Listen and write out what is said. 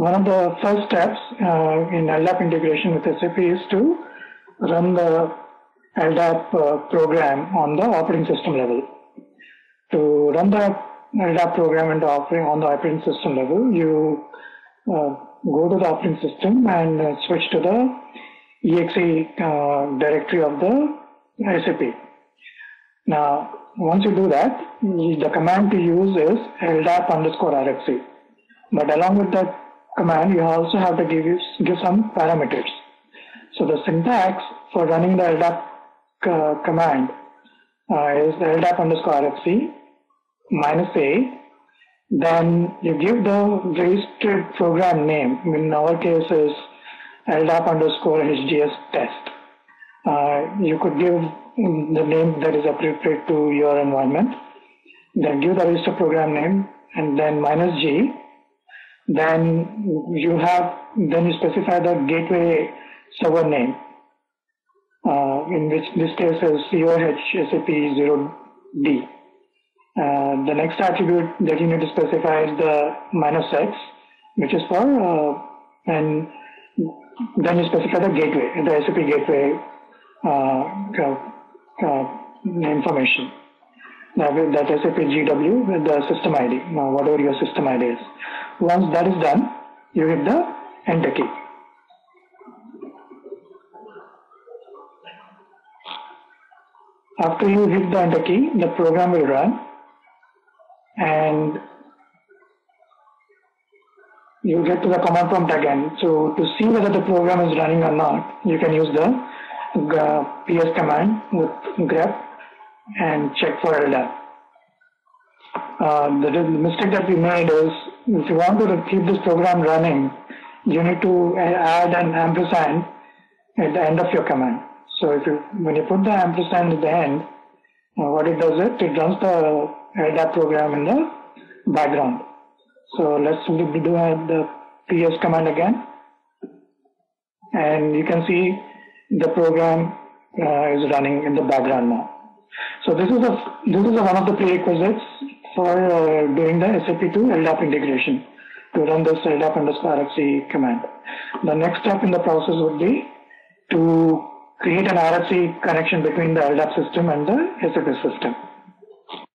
one of the first steps uh, in LDAP integration with SAP is to run the LDAP uh, program on the operating system level. To run the LDAP program into operating on the operating system level, you uh, go to the operating system and uh, switch to the exe uh, directory of the SAP. Now, once you do that, the command to use is ldap underscore rfc. But along with that command, you also have to give, give some parameters. So the syntax for running the ldap uh, command uh, is ldap underscore rfc minus a. Then you give the registered program name. In our case is ldap underscore hgs test. Uh, you could give the name that is appropriate to your environment. Then give the register program name and then minus G. Then you have, then you specify the gateway server name, uh, in which this case is COH SAP 0D. Uh, the next attribute that you need to specify is the minus X, which is for, uh, and then you specify the gateway, the SAP gateway uh, uh, information. Now with that SAP GW with the system ID, now whatever your system ID is. Once that is done, you hit the enter key. After you hit the enter key, the program will run and you get to the command prompt again. So to see whether the program is running or not, you can use the ps command with grep and check for LDAP. Uh, the mistake that we made is if you want to keep this program running, you need to add an ampersand at the end of your command. So if you when you put the ampersand at the end, uh, what it does is it runs the LDAP program in the background. So let's do the ps command again, and you can see the program uh, is running in the background now. So this is a this is a, one of the prerequisites uh, doing the SAP to LDAP integration to run this LDAP underscore RFC command. The next step in the process would be to create an RFC connection between the LDAP system and the SAP system.